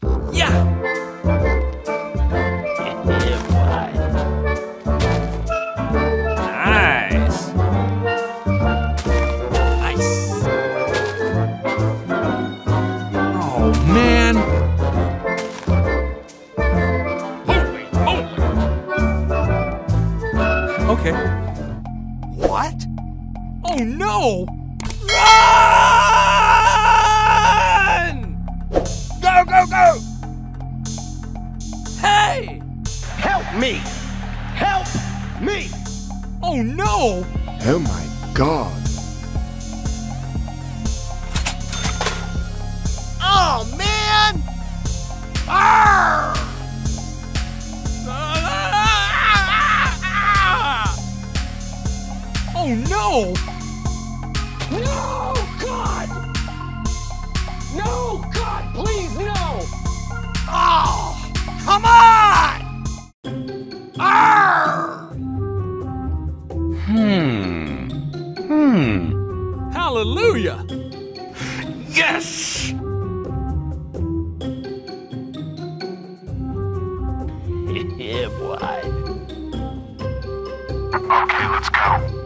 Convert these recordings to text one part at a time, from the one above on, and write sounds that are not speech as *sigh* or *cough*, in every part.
Yeah! yeah. Nice! Nice! Oh, man! Holy! Okay. What? Oh no! Yeah, boy. Okay, let's go.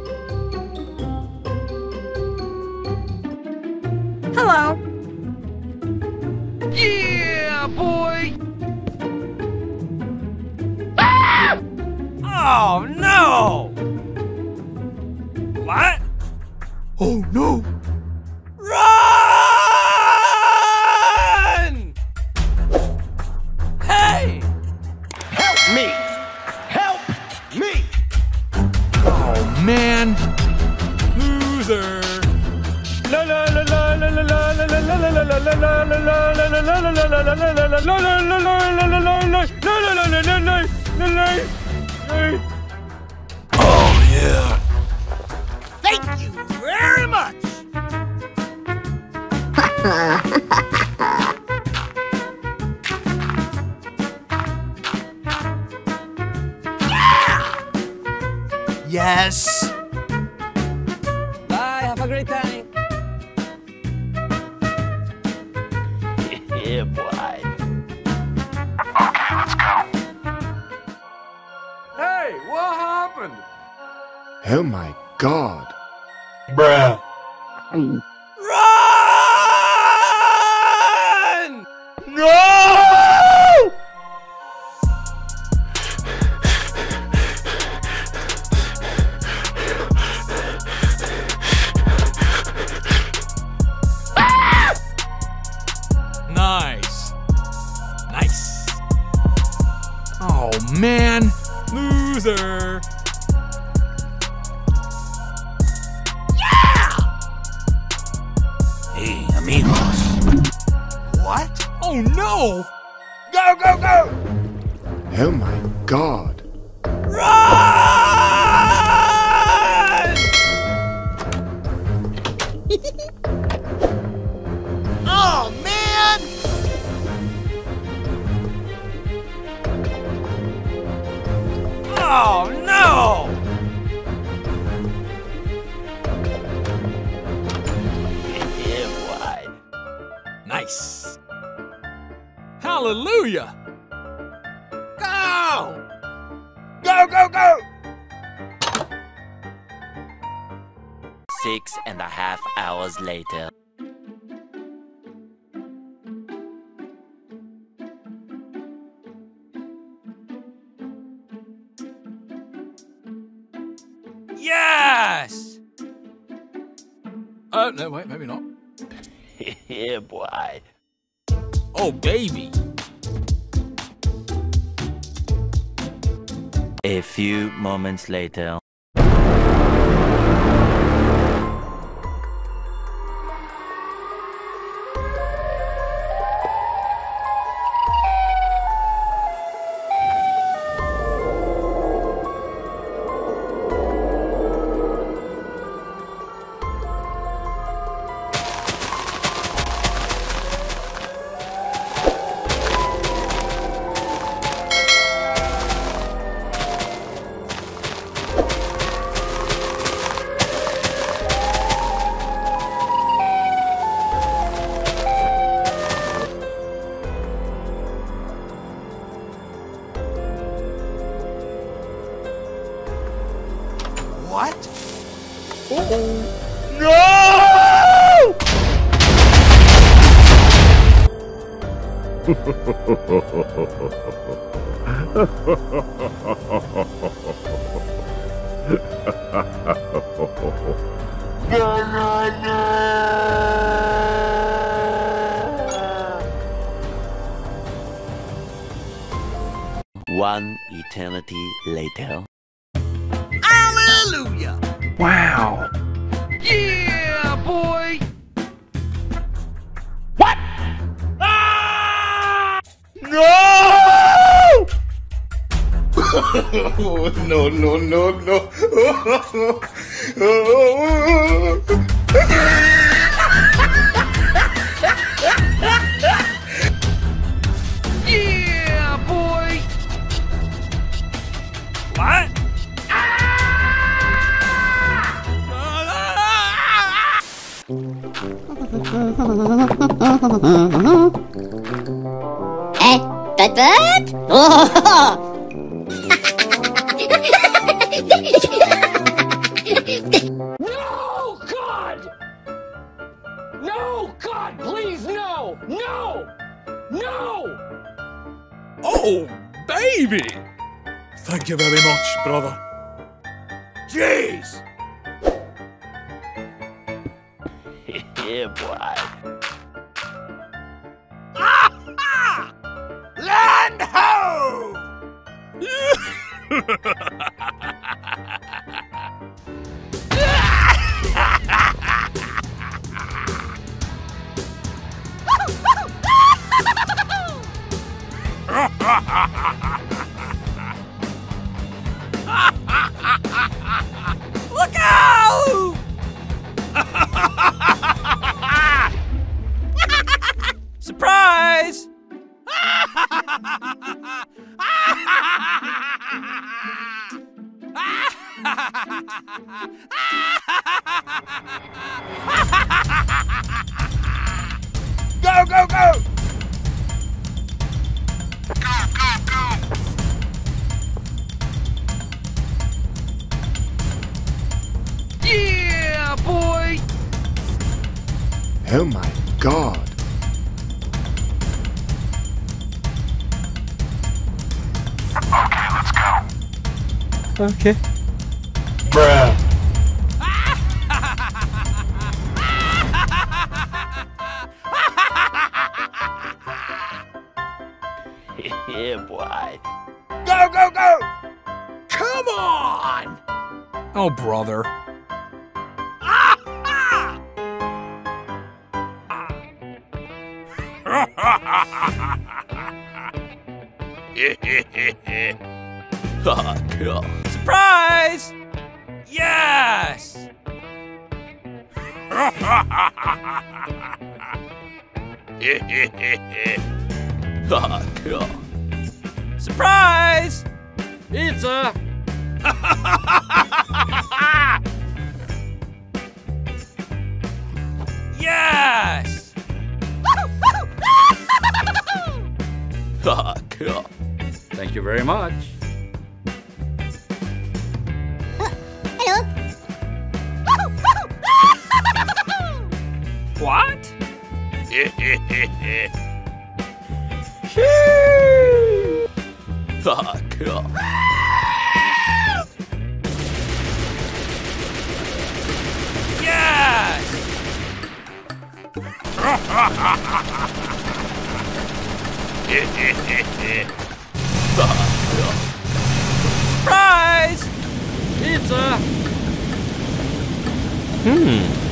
Yeah, boy. Okay, let's go. Hey, what happened? Oh my god. Run! Man. Loser. Yeah! Hey, amigos. What? Oh no! Go, go, go! Oh my god. Hallelujah! Go! Go, go, go! Six and a half hours later. Oh, baby. A few moments later. One eternity later. Eh, Bud Bud? Oh! *laughs* No, God! No, God, please, no! No! No! Oh, baby! Thank you very much, brother. Go, go, go! Yeah, boy! Oh my god. Okay, let's go. Okay. Brother. Thank you very much. Hello? *laughs* What? cool. *laughs* *laughs* Yes! Pizza! Yes!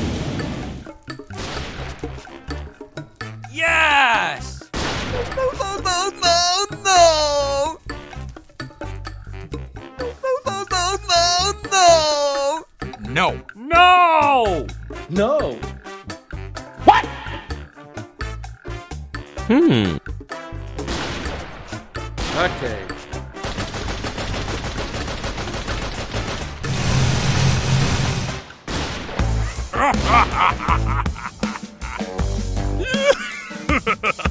Hallelujah! *laughs* *laughs*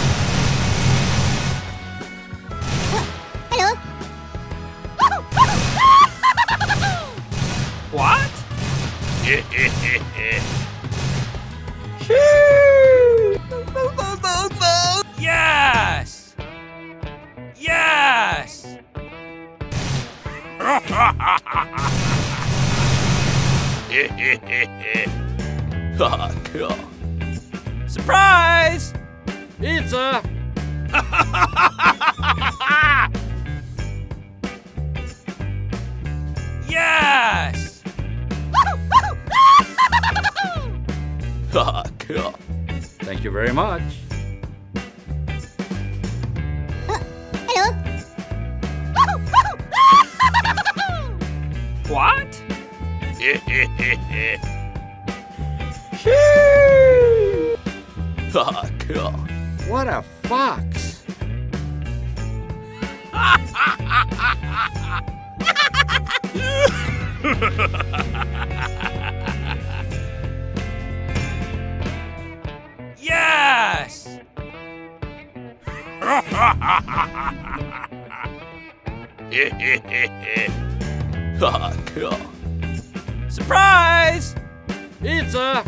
*laughs* yes! *laughs* *laughs* Ah, Surprise! It's a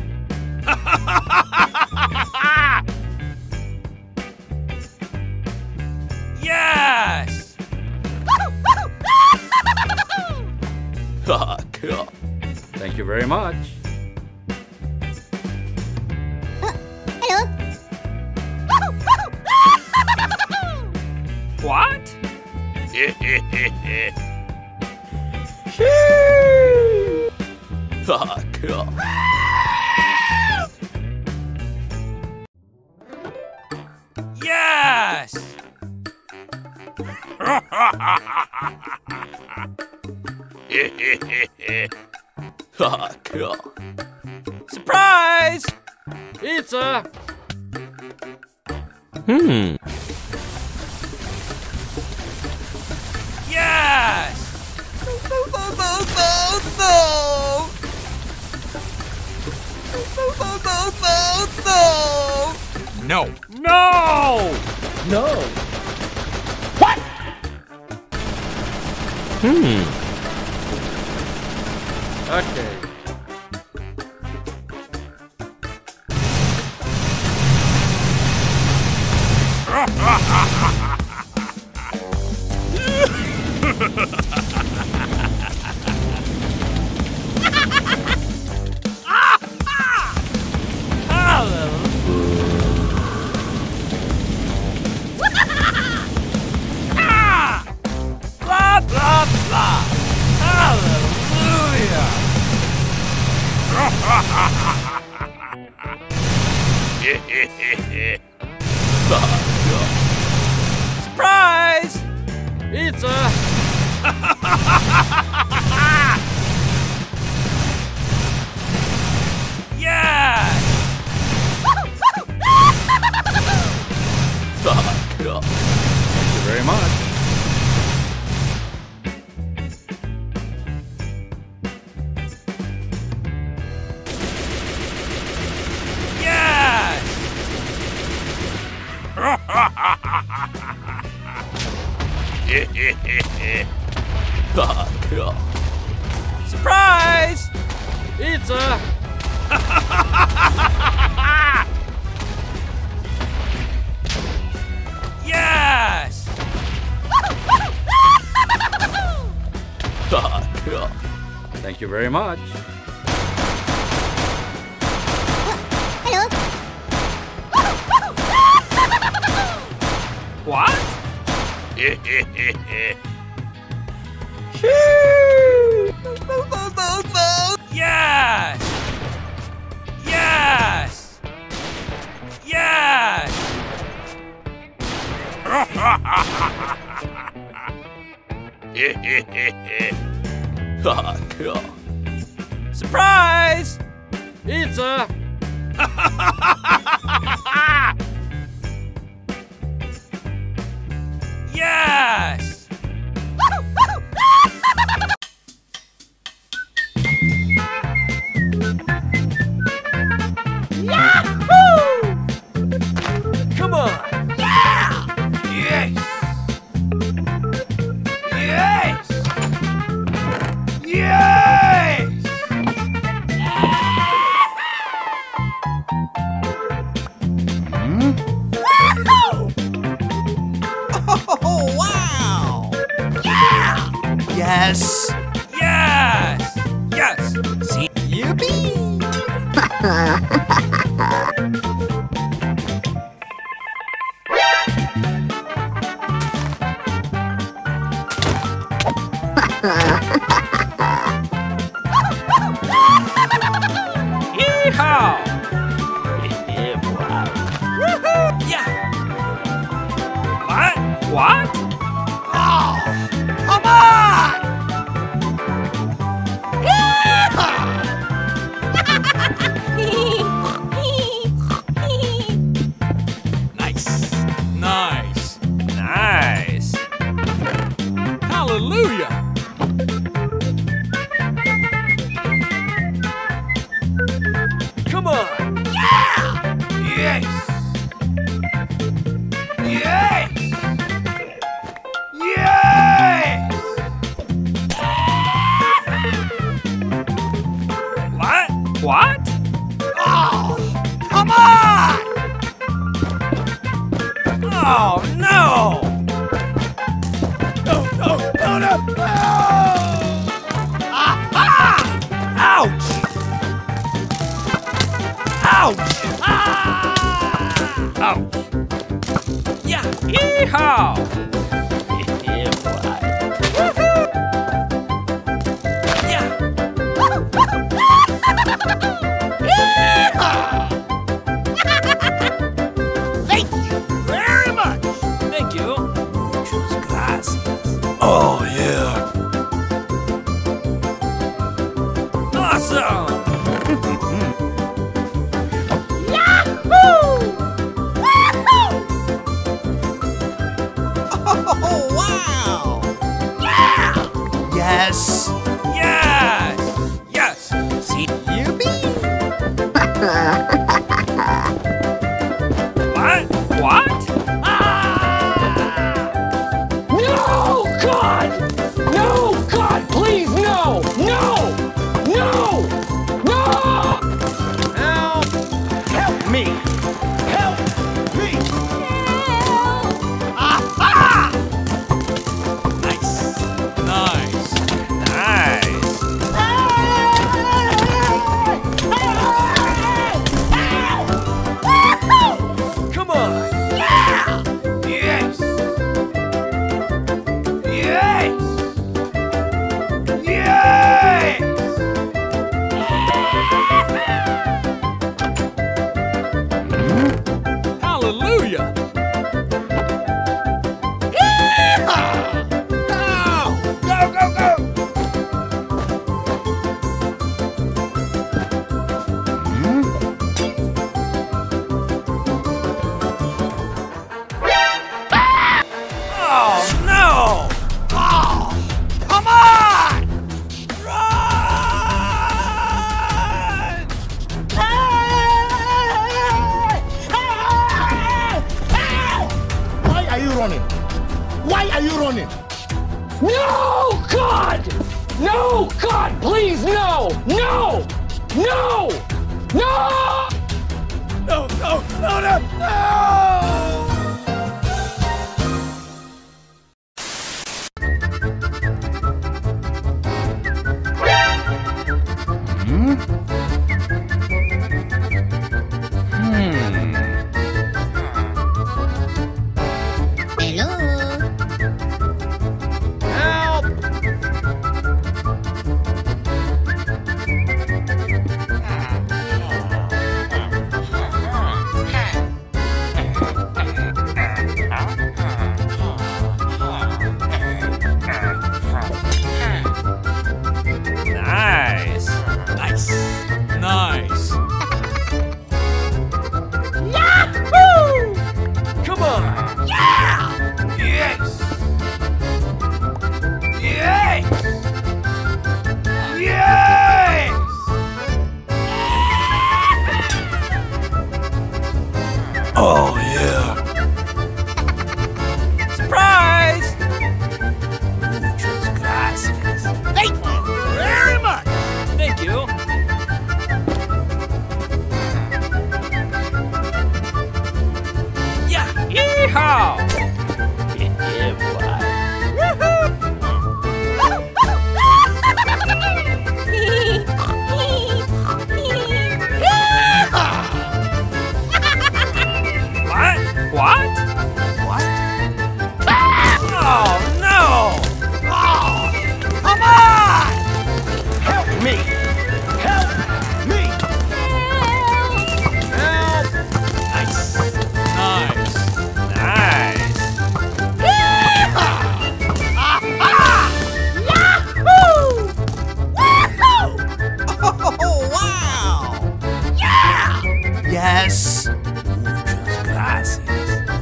No! No! What? Hmm. Okay. Oh, wow! Yes! Yes!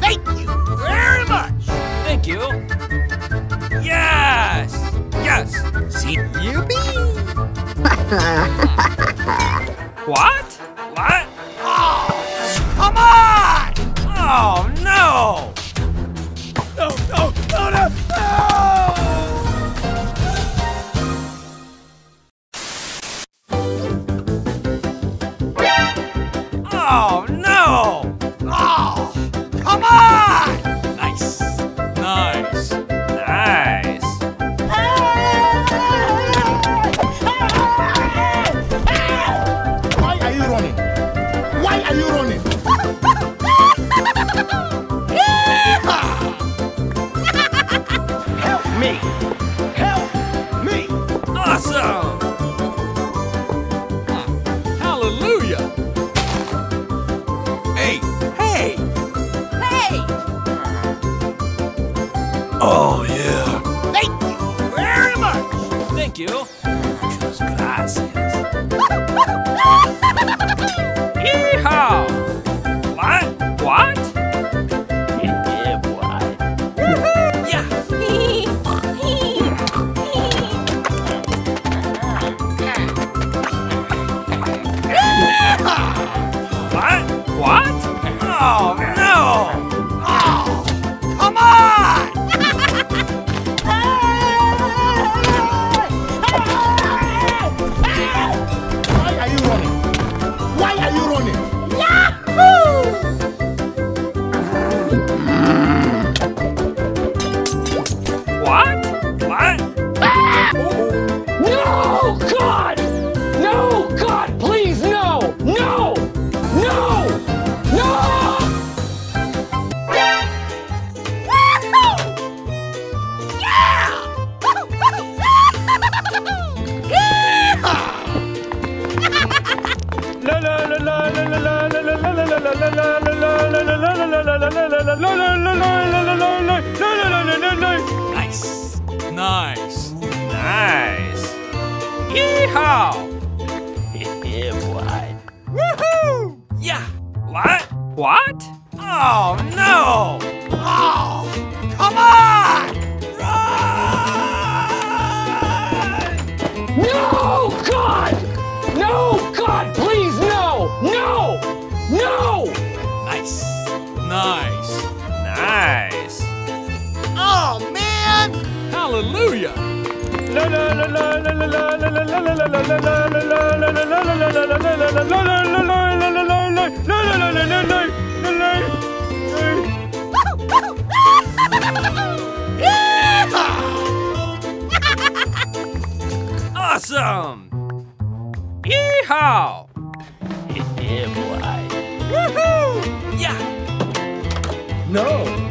Thank you very much. Thank you. Yes. Yes. See you. *laughs* what? What? What? Oh, no! Oh, come on! Run! No, God! No, God, please, no! No! No! Nice. Nice. Nice. Oh, man! Hallelujah! awesome! Yeehaw! yeah, boy. Woohoo! Yeah! No!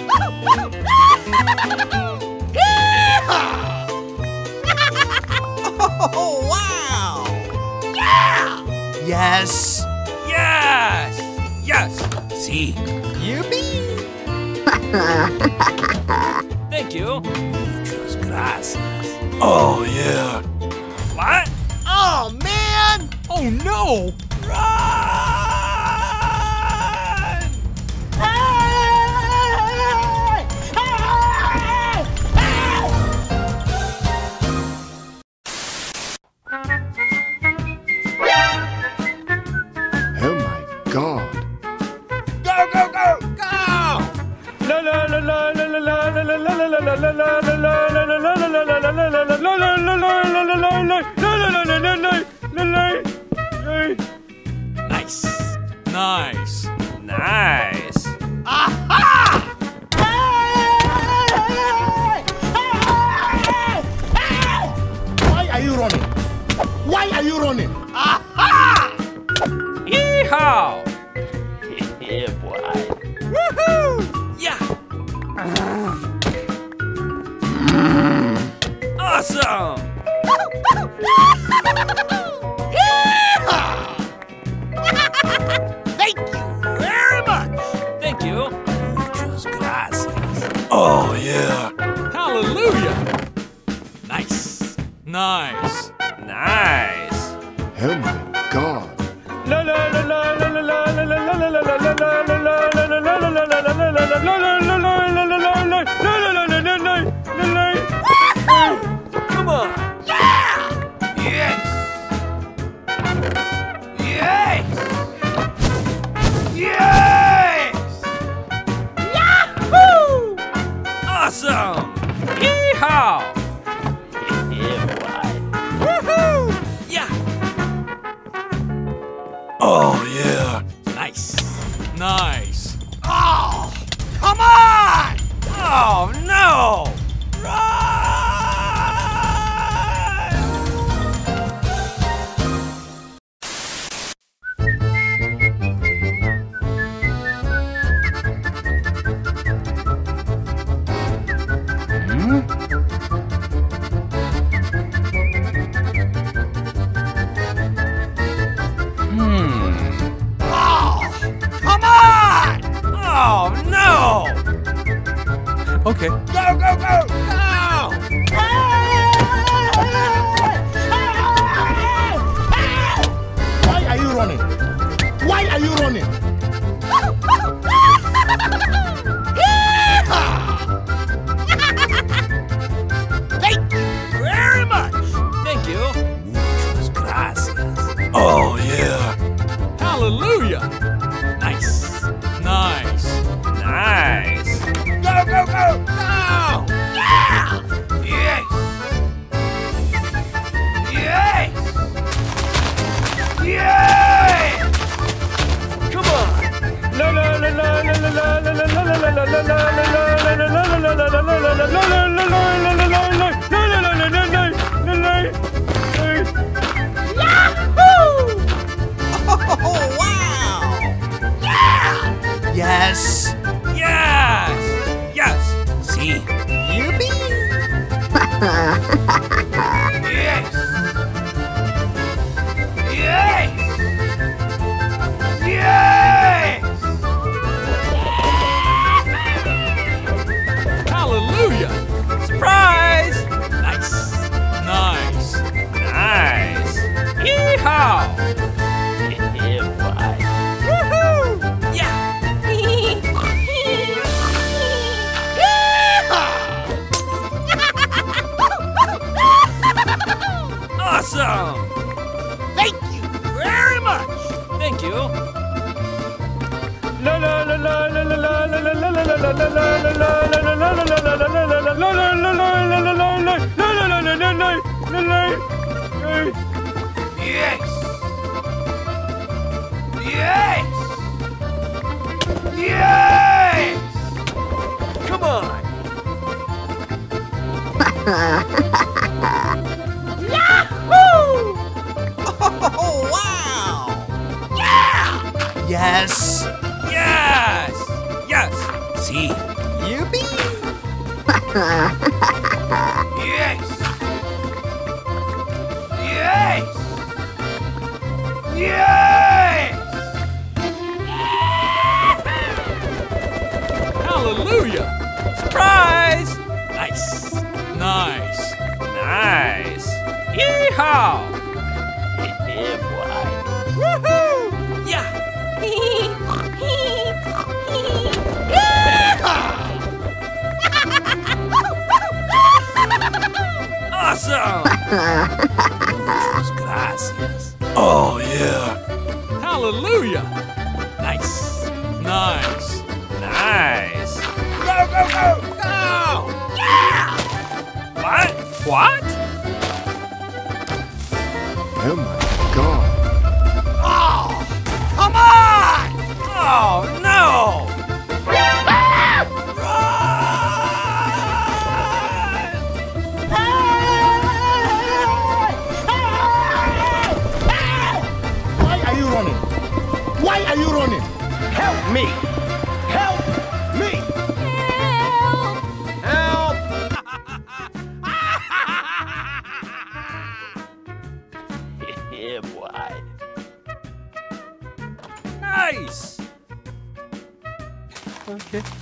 Oh, wow! Yeah! Yes! Yes! Yes! See? Yippee! *laughs* Thank you. Muchas gracias. Oh, yeah. What? Oh, man! Oh, no! Yeah, boy. Yes! Yes! Yes! See? Yuppie. yes! Yes! Yes! Hallelujah! Surprise! Nice! Nice! Nice! Yeehaw! awesome! *laughs* running? Why are you running? Help me! Help me! Help! Help! *laughs* yeah, boy. Nice! Okay.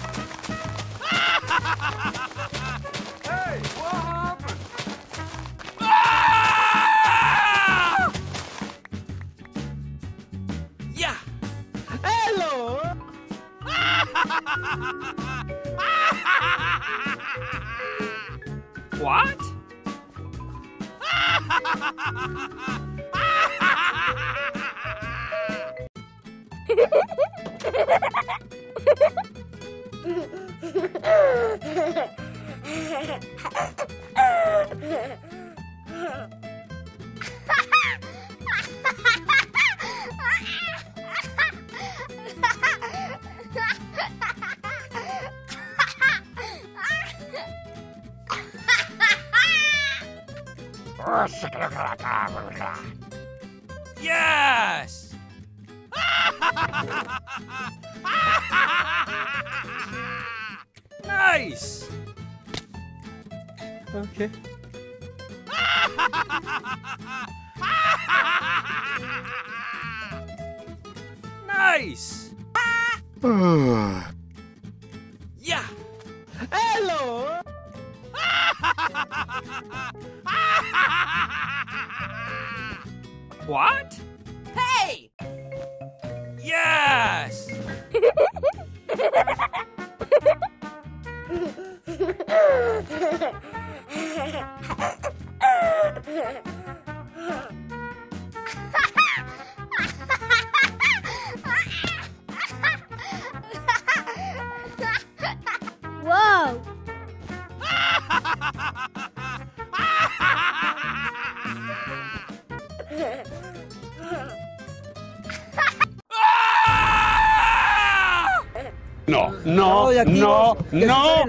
nice! Okay. nice! *sighs* yeah! Hello! *laughs* what?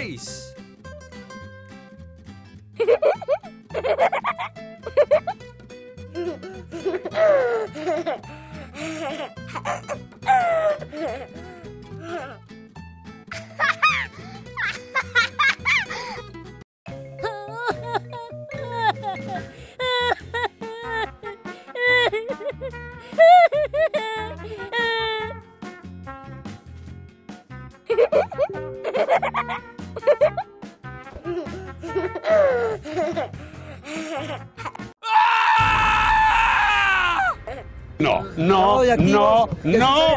Nice! *laughs*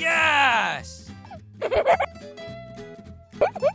Yes! *laughs*